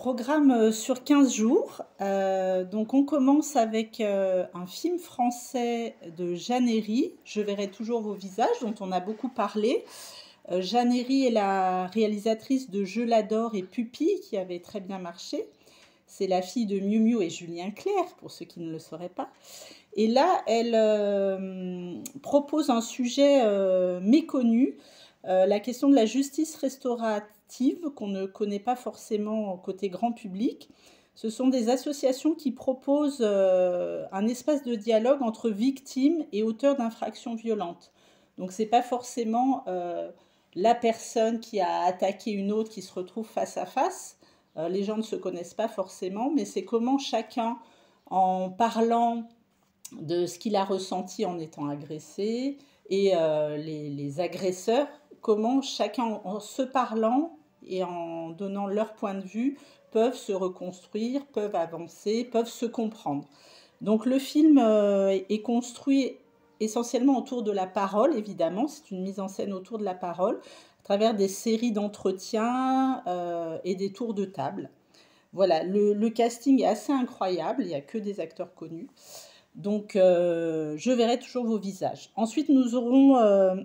Programme euh, sur 15 jours. Euh, donc on commence avec euh, un film français de Jeanne Je verrai toujours vos visages, dont on a beaucoup parlé. Euh, Jeanne est la réalisatrice de Je l'adore et Pupille, qui avait très bien marché. C'est la fille de Miu Miu et Julien Clerc, pour ceux qui ne le sauraient pas. Et là, elle propose un sujet méconnu, la question de la justice restaurative qu'on ne connaît pas forcément côté grand public. Ce sont des associations qui proposent euh, un espace de dialogue entre victimes et auteurs d'infractions violentes. Donc ce n'est pas forcément euh, la personne qui a attaqué une autre qui se retrouve face à face. Euh, les gens ne se connaissent pas forcément, mais c'est comment chacun, en parlant de ce qu'il a ressenti en étant agressé, et les, agresseurs, comment chacun, en se parlant, et en donnant leur point de vue, peuvent se reconstruire, peuvent avancer, peuvent se comprendre. Donc le film euh, est construit essentiellement autour de la parole, évidemment, c'est une mise en scène autour de la parole, à travers des séries d'entretiens euh, et des tours de table. Voilà, le, casting est assez incroyable, il n'y a que des acteurs connus. Donc, euh, je verrai toujours vos visages. Ensuite, nous aurons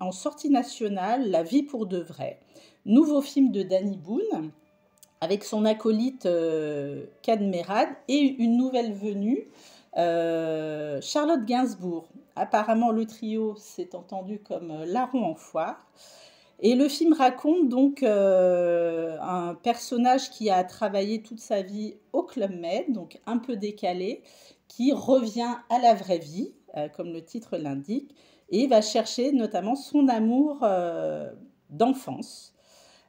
en sortie nationale La vie pour de vrai, nouveau film de Danny Boone avec son acolyte euh, Merad et une nouvelle venue, euh, Charlotte Gainsbourg. Apparemment, le trio s'est entendu comme euh, larron en foire. Et le film raconte donc euh, un personnage qui a travaillé toute sa vie au Club Med, donc un peu décalé, qui revient à la vraie vie, comme le titre l'indique, et va chercher notamment son amour d'enfance.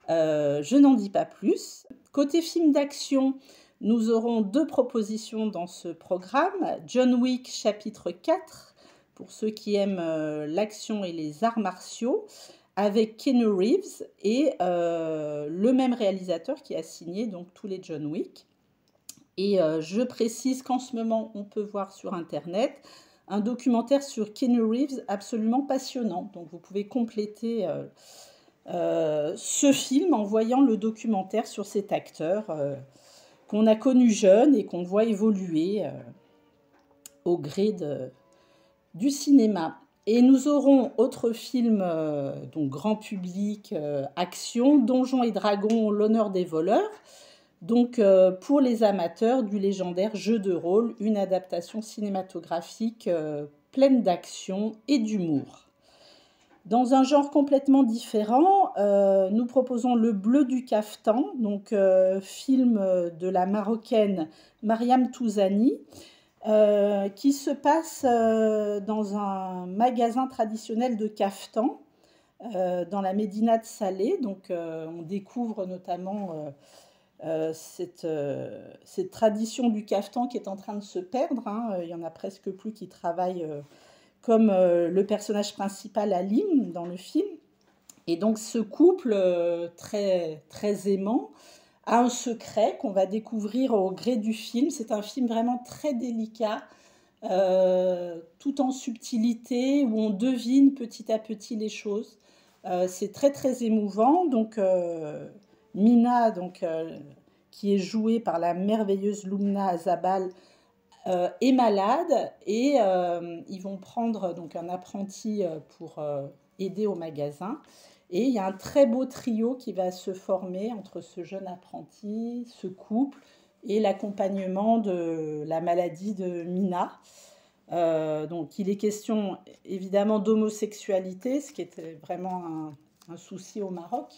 Euh, je n'en dis pas plus. Côté film d'action, nous aurons deux propositions dans ce programme. John Wick chapitre 4, pour ceux qui aiment euh, l'action et les arts martiaux, avec Keanu Reeves et euh, le même réalisateur qui a signé donc tous les John Wick. Et je précise qu'en ce moment, on peut voir sur Internet un documentaire sur Keanu Reeves absolument passionnant. Donc vous pouvez compléter euh, ce film en voyant le documentaire sur cet acteur euh, qu'on a connu jeune et qu'on voit évoluer euh, au gré du cinéma. Et nous aurons autre film, donc grand public, action, Donjons et Dragons, l'honneur des voleurs. Donc pour les amateurs du légendaire jeu de rôle, une adaptation cinématographique pleine d'action et d'humour. Dans un genre complètement différent, euh, nous proposons Le Bleu du Caftan, donc euh, film de la marocaine Mariam Touzani, euh, qui se passe dans un magasin traditionnel de caftan dans la Médina de Salé. Donc on découvre notamment cette, cette, tradition du caftan qui est en train de se perdre. Hein. Il y en a presque plus qui travaillent comme euh, le personnage principal Alim dans le film. Et donc ce couple euh, très, très aimant a un secret qu'on va découvrir au gré du film. C'est un film vraiment très délicat, euh, tout en subtilité, où on devine petit à petit les choses. c'est très très émouvant. Donc Mina, donc, qui est jouée par la merveilleuse Lumna Azabal, euh, est malade et euh, ils vont prendre donc un apprenti euh, pour aider au magasin. Et il y a un très beau trio qui va se former entre ce jeune apprenti, ce couple et l'accompagnement de la maladie de Mina. donc il est question évidemment d'homosexualité, ce qui était vraiment un, souci au Maroc,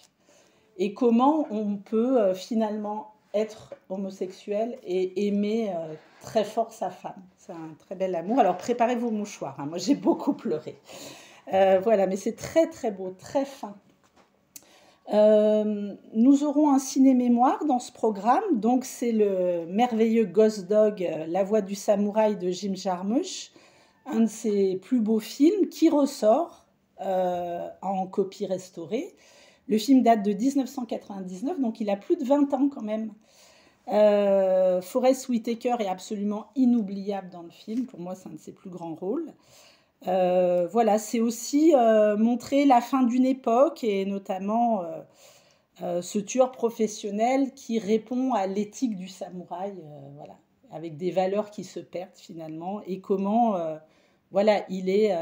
et comment on peut finalement être homosexuel et aimer très fort sa femme. C'est un très bel amour. Alors préparez vos mouchoirs. Hein. Moi j'ai beaucoup pleuré. Euh, voilà, mais c'est très très beau, très fin. Euh, nous aurons un ciné-mémoire dans ce programme. Donc c'est le merveilleux Ghost Dog, euh, La voix du samouraï de Jim Jarmusch, un de ses plus beaux films qui ressort en copie restaurée. Le film date de 1999, donc il a plus de 20 ans quand même. Euh, Forrest Whitaker est absolument inoubliable dans le film. Pour moi, c'est un de ses plus grands rôles. Euh, voilà, c'est aussi euh, montrer la fin d'une époque et notamment ce tueur professionnel qui répond à l'éthique du samouraï, voilà, avec des valeurs qui se perdent finalement, et comment, voilà, il est,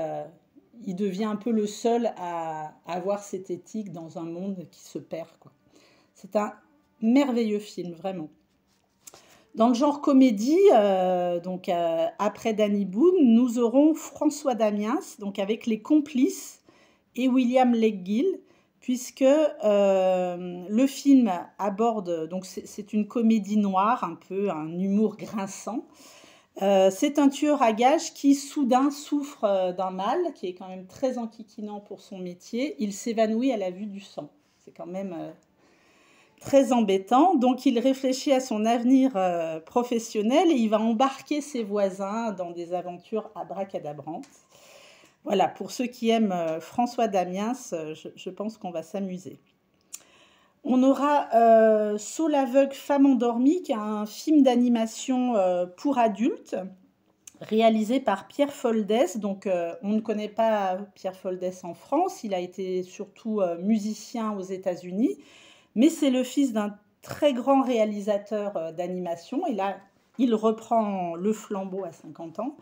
il devient un peu le seul à, avoir cette éthique dans un monde qui se perd. C'est un merveilleux film, vraiment. Dans le genre comédie, euh, donc euh, après Danny Boone, nous aurons François Damiens, donc avec les complices et William Leggill, puisque euh, le film aborde, donc c'est une comédie noire, un peu un humour grinçant. C'est un tueur à gages qui soudain souffre d'un mal, qui est quand même très enquiquinant pour son métier. Il s'évanouit à la vue du sang. C'est quand même très embêtant. Donc il réfléchit à son avenir euh, professionnel et il va embarquer ses voisins dans des aventures abracadabrantes. Voilà, pour ceux qui aiment euh, François Damiens, euh, je, pense qu'on va s'amuser. On aura euh, Saut l'aveugle, femme endormie, qui est un film d'animation pour adultes, réalisé par Pierre Foldès. Donc, on ne connaît pas Pierre Foldès en France, il a été surtout musicien aux États-Unis mais c'est le fils d'un très grand réalisateur euh, d'animation. Et là, il reprend le flambeau à 50 ans.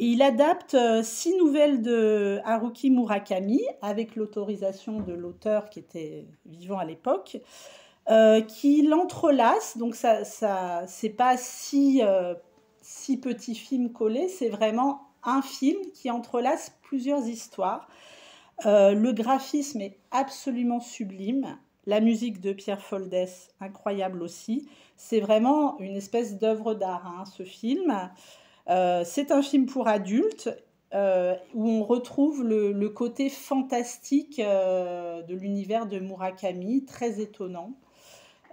Il adapte euh, six nouvelles de Haruki Murakami avec l'autorisation de l'auteur qui était vivant à l'époque, euh, qui l'entrelace. Donc, ça, ça c'est pas six, six petits films collés, c'est vraiment un film qui entrelace plusieurs histoires. le graphisme est absolument sublime. La musique de Pierre Foldès, incroyable aussi. C'est vraiment une espèce d'œuvre d'art, hein, ce film. Euh, c'est un film pour adultes euh, où on retrouve le, côté fantastique euh, de l'univers de Murakami, très étonnant.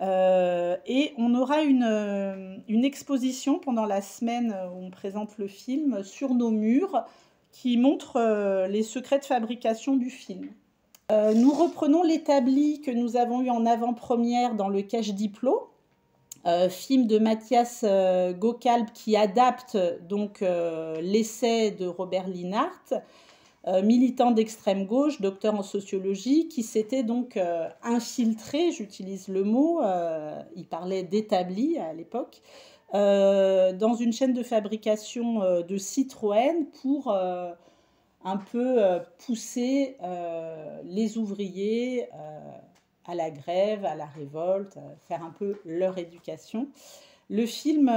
et on aura une, exposition pendant la semaine où on présente le film sur nos murs qui montre les secrets de fabrication du film. Nous reprenons l'établi que nous avons eu en avant-première dans le Cache Diplo, euh, film de Mathias euh, Gokalb qui adapte donc l'essai de Robert Linhart, militant d'extrême gauche, docteur en sociologie, qui s'était donc infiltré, j'utilise le mot, il parlait d'établi à l'époque, dans une chaîne de fabrication de Citroën pour un peu euh, pousser euh, les ouvriers euh, à la grève, à la révolte, faire un peu leur éducation. Le film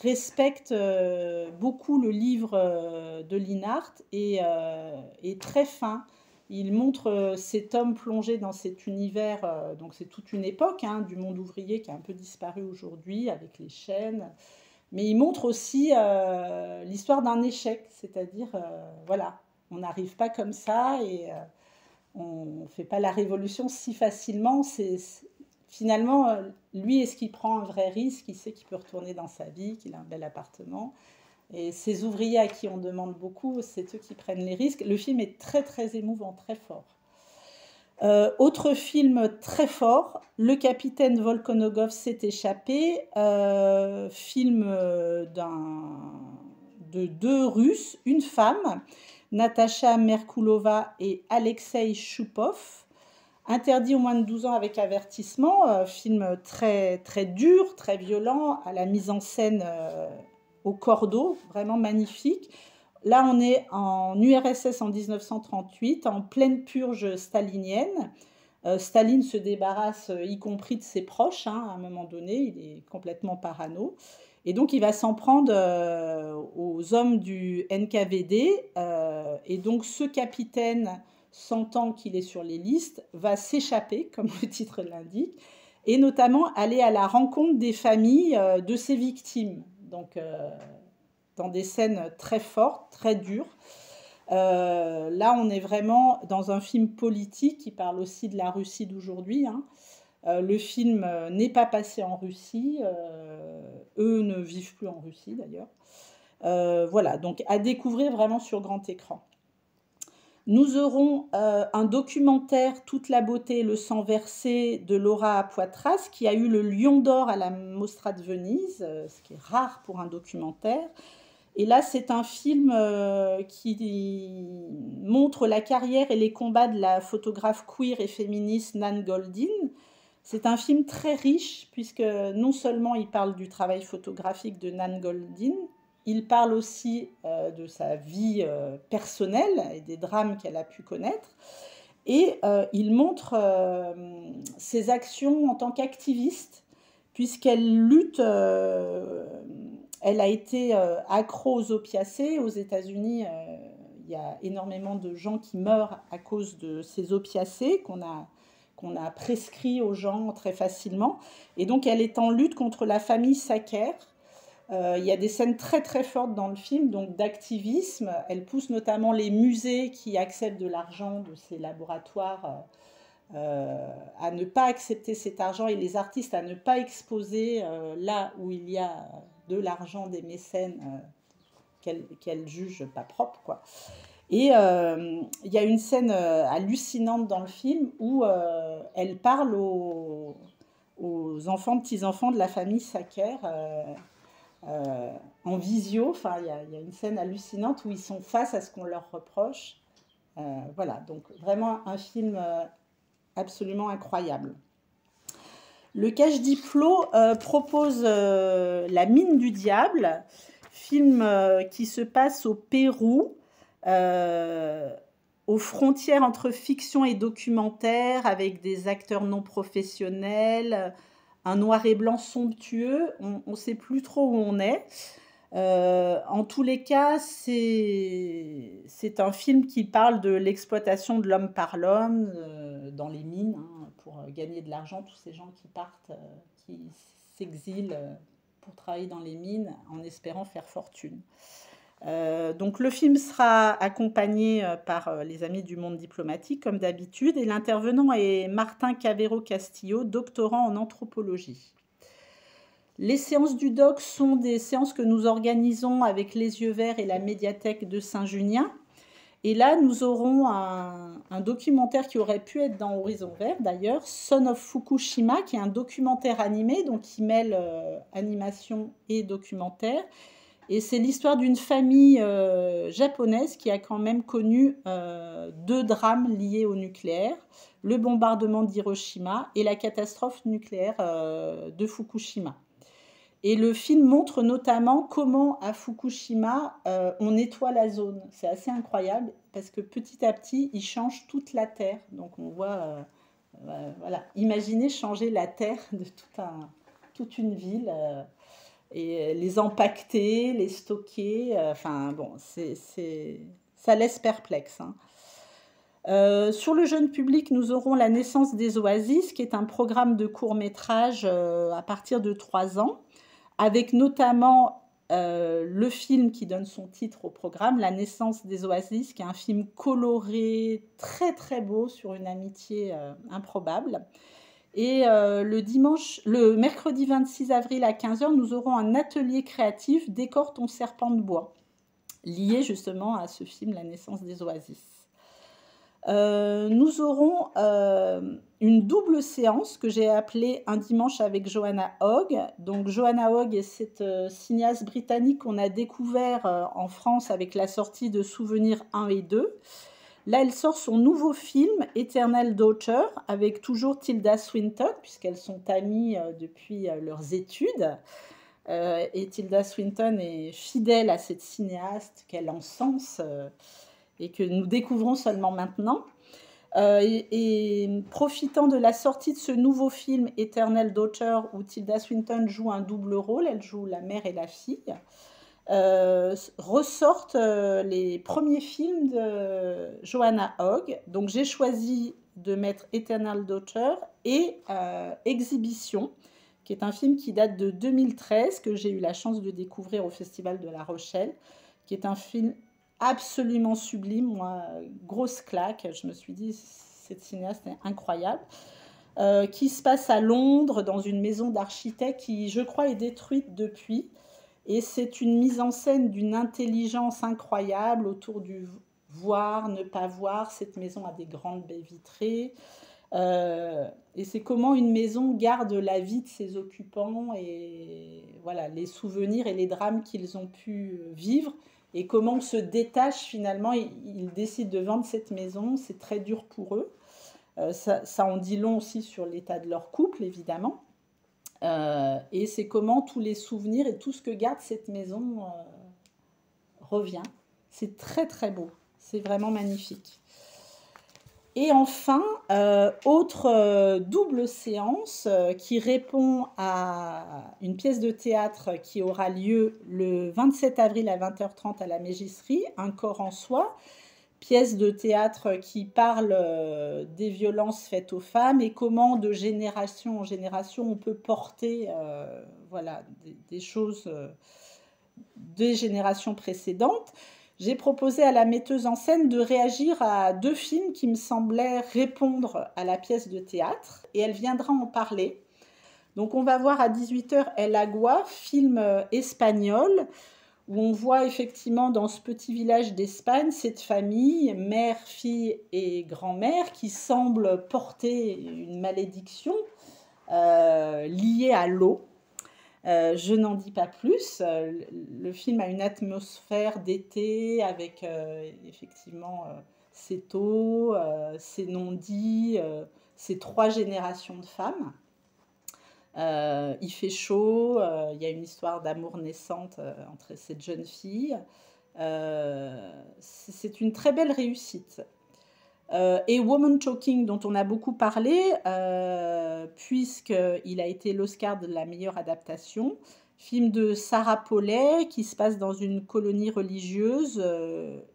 respecte beaucoup le livre de Linhart et est très fin. Il montre cet homme plongé dans cet univers, donc c'est toute une époque hein, du monde ouvrier qui a un peu disparu aujourd'hui avec les chaînes, mais il montre aussi euh, l'histoire d'un échec, c'est-à-dire, euh, voilà, on n'arrive pas comme ça et euh, on ne fait pas la révolution si facilement. C'est finalement, lui, est-ce qu'il prend un vrai risque? Il sait qu'il peut retourner dans sa vie, qu'il a un bel appartement. Et ces ouvriers à qui on demande beaucoup, c'est eux qui prennent les risques. Le film est très, très émouvant, très fort. Euh, autre film très fort, Le capitaine Volkonogov s'est échappé, euh, film euh, de deux Russes, une femme, Natacha Merkulova et Alexei Choupov, interdit au moins de 12 ans avec avertissement, film très, très dur, très violent, à la mise en scène au cordeau, vraiment magnifique. Là, on est en URSS en 1938, en pleine purge stalinienne. Euh, Staline se débarrasse, euh, y compris de ses proches, hein, à un moment donné, il est complètement parano. Et donc, il va s'en prendre euh, aux hommes du NKVD. et donc, ce capitaine, sentant qu'il est sur les listes, va s'échapper, comme le titre l'indique, et notamment aller à la rencontre des familles de ses victimes. Donc, dans des scènes très fortes, très dures. Euh, là, on est vraiment dans un film politique qui parle aussi de la Russie d'aujourd'hui. Hein. Euh, le film euh, n'est pas passé en Russie. eux ne vivent plus en Russie d'ailleurs. voilà, donc à découvrir vraiment sur grand écran. Nous aurons un documentaire Toute la beauté le sang versé de Laura Poitras qui a eu le Lion d'or à la Mostra de Venise, ce qui est rare pour un documentaire Et là, c'est un film euh, qui montre la carrière et les combats de la photographe queer et féministe Nan Goldin. C'est un film très riche puisque non seulement il parle du travail photographique de Nan Goldin, il parle aussi euh, de sa vie euh, personnelle et des drames qu'elle a pu connaître. Et il montre ses actions en tant qu'activiste puisqu'elle lutte elle a été euh, accro aux opiacés. Aux États-Unis, euh, il y a énormément de gens qui meurent à cause de ces opiacés qu'on a, qu'on a prescrits aux gens très facilement. Et donc, elle est en lutte contre la famille Sacker. Euh, il y a des scènes très très fortes dans le film, donc d'activisme. Elle pousse notamment les musées qui acceptent de l'argent de ces laboratoires à ne pas accepter cet argent et les artistes à ne pas exposer là où il y a de l'argent des mécènes euh, qu'elle juge pas propre. Quoi. Et euh, il y a une scène euh, hallucinante dans le film où elle parle aux, enfants, petits-enfants de la famille Sacker en visio. Enfin, il y, a une scène hallucinante où ils sont face à ce qu'on leur reproche. voilà, donc vraiment un film absolument incroyable. Le Cache Diplo euh, propose euh, La mine du diable, film euh, qui se passe au Pérou, aux frontières entre fiction et documentaire, avec des acteurs non professionnels, un noir et blanc somptueux. On ne sait plus trop où on est. en tous les cas, c'est un film qui parle de l'exploitation de l'homme par l'homme dans les mines. Hein pour euh, gagner de l'argent, tous ces gens qui partent, euh, qui s'exilent euh, pour travailler dans les mines en espérant faire fortune. Donc le film sera accompagné par les amis du monde diplomatique comme d'habitude et l'intervenant est Martin Cavero Castillo, doctorant en anthropologie. Les séances du doc sont des séances que nous organisons avec les yeux verts et la médiathèque de Saint-Junien et là, nous aurons un, documentaire qui aurait pu être dans Horizon Vert, d'ailleurs, Son of Fukushima, qui est un documentaire animé, donc qui mêle euh, animation et documentaire. Et c'est l'histoire d'une famille euh, japonaise qui a quand même connu euh, deux drames liés au nucléaire, le bombardement d'Hiroshima et la catastrophe nucléaire de Fukushima. Et le film montre notamment comment à Fukushima, euh, on nettoie la zone. C'est assez incroyable parce que petit à petit, ils changent toute la Terre. Donc on voit, euh, euh, voilà, imaginez changer la Terre de toute une ville et les empaqueter, les stocker. enfin bon, c'est, ça laisse perplexe. Hein. sur le jeune public, nous aurons La naissance des oasis, qui est un programme de court métrage à partir de 3 ans avec notamment euh, le film qui donne son titre au programme, La naissance des oasis, qui est un film coloré, très très beau sur une amitié euh, improbable. Et euh, le dimanche, le mercredi 26 avril à 15h, nous aurons un atelier créatif Décore ton serpent de bois, lié justement à ce film La naissance des oasis. Euh, nous aurons euh, une double séance que j'ai appelée Un dimanche avec Johanna Hogg. Donc Johanna Hogg est cette cinéaste britannique qu'on a découvert en France avec la sortie de Souvenirs 1 et 2. Là, elle sort son nouveau film, Eternal Daughter, avec toujours Tilda Swinton, puisqu'elles sont amies depuis leurs études. et Tilda Swinton est fidèle à cette cinéaste qu'elle encense et que nous découvrons seulement maintenant. Euh, et, profitant de la sortie de ce nouveau film Eternal Daughter où Tilda Swinton joue un double rôle, elle joue la mère et la fille, euh, ressortent euh, les premiers films de Joanna Hogg. Donc j'ai choisi de mettre Eternal Daughter et Exhibition, qui est un film qui date de 2013, que j'ai eu la chance de découvrir au Festival de La Rochelle, qui est un film absolument sublime. Moi, grosse claque. Je me suis dit, cette cinéaste est incroyable. Euh, qui se passe à Londres dans une maison d'architecte qui, je crois, est détruite depuis. Et c'est une mise en scène d'une intelligence incroyable autour du voir, ne pas voir. Cette maison a des grandes baies vitrées. et c'est comment une maison garde la vie de ses occupants et voilà les souvenirs et les drames qu'ils ont pu vivre et comment on se détache finalement. Ils, décident de vendre cette maison, c'est très dur pour eux. ça, ça, en dit long aussi sur l'état de leur couple, évidemment. Euh, et c'est comment tous les souvenirs et tout ce que garde cette maison euh, revient. C'est très très beau. C'est vraiment magnifique. Et enfin, euh, autre double séance qui répond à une pièce de théâtre qui aura lieu le 27 avril à 20h30 à la Mégisserie, Un corps en soi, pièce de théâtre qui parle euh, des violences faites aux femmes et comment de génération en génération on peut porter euh, voilà, des, choses euh, des générations précédentes. J'ai proposé à la metteuse en scène de réagir à deux films qui me semblaient répondre à la pièce de théâtre et elle viendra en parler. Donc on va voir à 18h El Agua, film espagnol où on voit effectivement dans ce petit village d'Espagne cette famille, mère, fille et grand-mère, qui semble porter une malédiction euh, liée à l'eau. Euh, je n'en dis pas plus. Le film a une atmosphère d'été avec euh, effectivement ces taux, ces non-dits, ces trois générations de femmes. Euh, il fait chaud, euh, il y a une histoire d'amour naissante euh, entre cette jeune fille. c'est une très belle réussite. et Woman Talking, dont on a beaucoup parlé, puisqu'il a été l'Oscar de la meilleure adaptation, film de Sarah Paulet qui se passe dans une colonie religieuse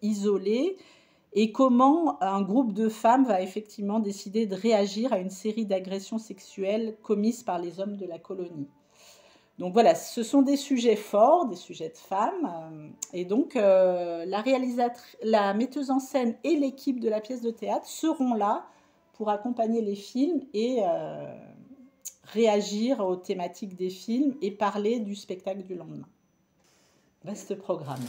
isolée et comment un groupe de femmes va effectivement décider de réagir à une série d'agressions sexuelles commises par les hommes de la colonie. Donc voilà, ce sont des sujets forts, des sujets de femmes. Euh, et donc euh, la réalisatrice, la metteuse en scène et l'équipe de la pièce de théâtre seront là pour accompagner les films et euh, réagir aux thématiques des films et parler du spectacle du lendemain. Reste programme.